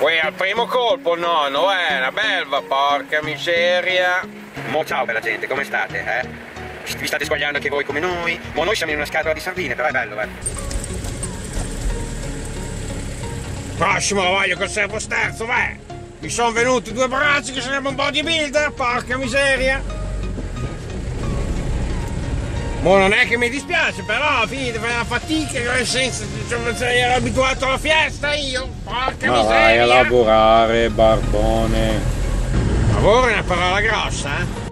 Uè, al primo colpo il nonno, eh, una belva, porca miseria. Mo ciao bella gente, come state, eh? Vi state squagliando anche voi come noi? Mo noi siamo in una scatola di sardine, però è bello, eh. Prossimo lo voglio col servo sterzo, vai! Mi sono venuti due bracci che sarebbe un bodybuilder, porca miseria! Mo non è che mi dispiace, però, figli, fai una fatica, nel senso, cioè, ero abituato alla fiesta io, porca Ma vai miseria! a lavorare, barbone. Lavoro è una parola grossa, eh?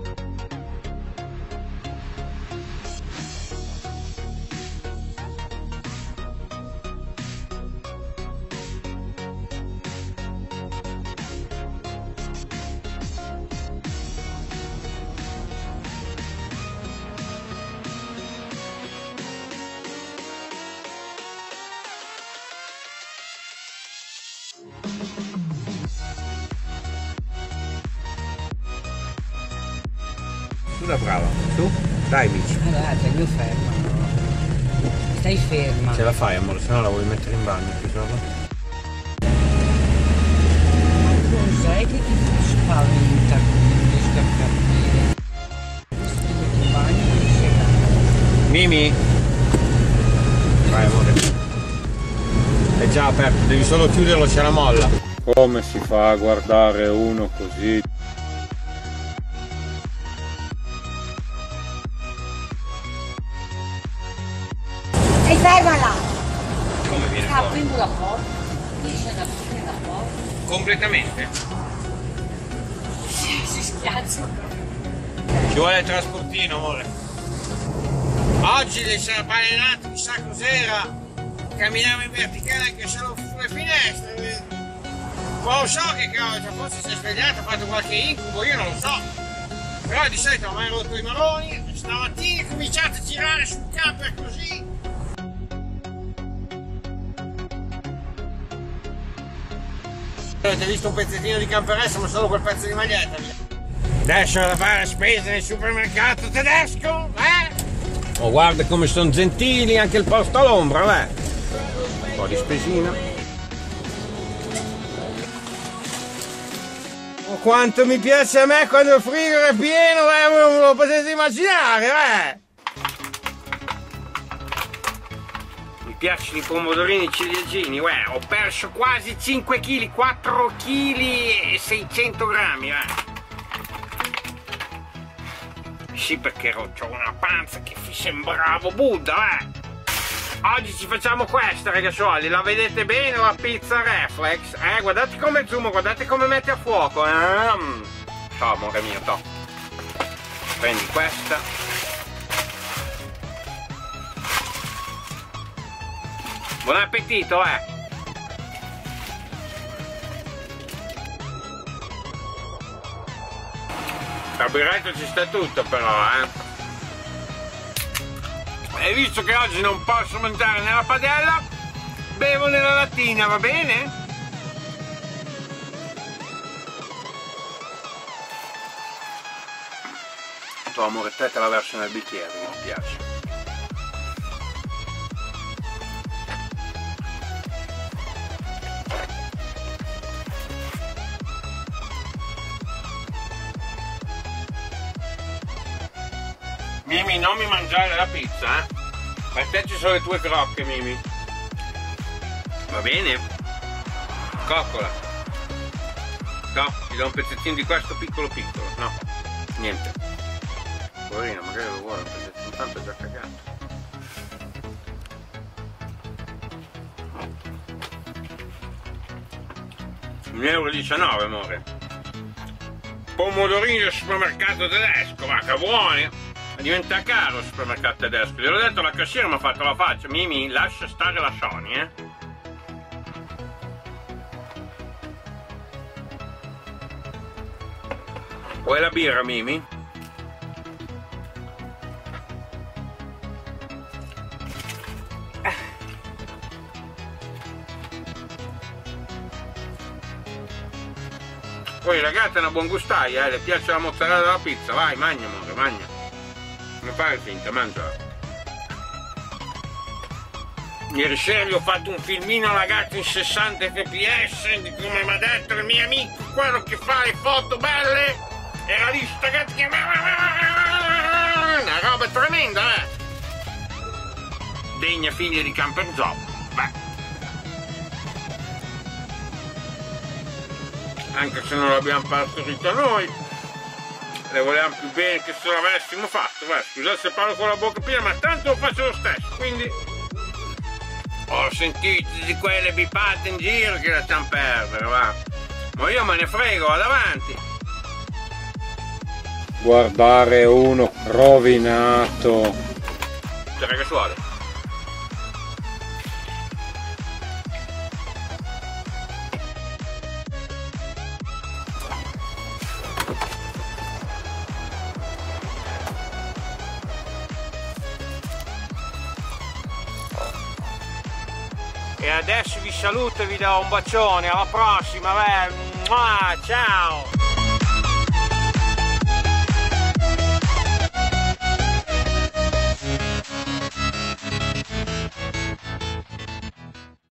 Tu da brava, tu? Dai, Mici. Allora, tengo ferma. Stai ferma. Ce la fai, amore, se no la vuoi mettere in bagno, tesoro? Cos'è che ti spaventa non riesco a capire? Sto in bagno non si è Mimi? Vai, amore. È già aperto, devi solo chiuderlo, c'è la molla. Come si fa a guardare uno così? Là! Come viene Sta fuori? aprendo la porta. Riesce ad aprire la porta. Completamente. Si schiaccia. Ci vuole il trasportino, amore. Oggi le siamo balenati, chissà cos'era. Camminiamo in verticale anche solo sulle finestre. Ma lo so che cosa, forse si è svegliato, ha fatto qualche incubo, io non lo so. Però di solito ormai rotto i maroni, stamattina è cominciato a girare sul camper così. Avete visto un pezzettino di camperessa, ma solo quel pezzo di maglietta. Adesso vado a fare spese nel supermercato tedesco, eh? Oh, guarda come sono gentili, anche il posto all'ombra, eh? Un po' di spesina. Oh, quanto mi piace a me quando il frigo è pieno, eh? Non lo potete immaginare, eh? Mi piacciono i pomodorini ciliegini, uè, ho perso quasi 5 kg, 4 kg e 600 grammi, eh. Sì, perché ho una panza che sembravo Buddha, eh. Oggi ci facciamo questa, ragazzuoli, la vedete bene la pizza reflex? Eh, guardate come zoom, guardate come mette a fuoco, eh. Ciao, amore mio, to. Prendi questa. Buon appetito, eh! Carburetto ci sta tutto però, eh! E visto che oggi non posso mangiare nella padella, bevo nella lattina, va bene? Amore, te te la verso nel bicchiere, mi piace. Mimi, non mi mangiare la pizza, eh? Per te ci sono le tue crocche, Mimi. Va bene? Coccola. No, ti do un pezzettino di questo piccolo piccolo. No, niente. Poverino, magari lo vuole pezzettino, tanto è già cagato. Un euro 19, amore. Pomodorini del supermercato tedesco, ma che buoni! Diventa caro il supermercato tedesco. Gliel'ho detto alla cassiera mi ha fatto la faccia. Mimi, lascia stare la Sony, eh. Vuoi la birra, Mimi? Poi ragazzi è una buon gustaia, eh? le piace la mozzarella della pizza, vai, mangia amore, mangia. Non fare finta, mangia. Ieri sera ho fatto un filmino ragazzi in 60 fps di come mi ha detto il mio amico, quello che fa le foto belle, era lì sta gatta che... Una roba tremenda, eh! Degna figlia di Camper Zoo. Beh. Anche se non l'abbiamo partorito noi, le volevamo più bene che se l'avessimo fatto. Beh, scusate se parlo con la bocca piena, ma tanto lo faccio lo stesso, quindi ho sentito di quelle bipate in giro che lasciamo perdere, va. Ma io me ne frego, vado avanti. Guardare uno rovinato. Cioè, ragazzuolo. Adesso vi saluto e vi do un bacione, alla prossima, beh, ciao!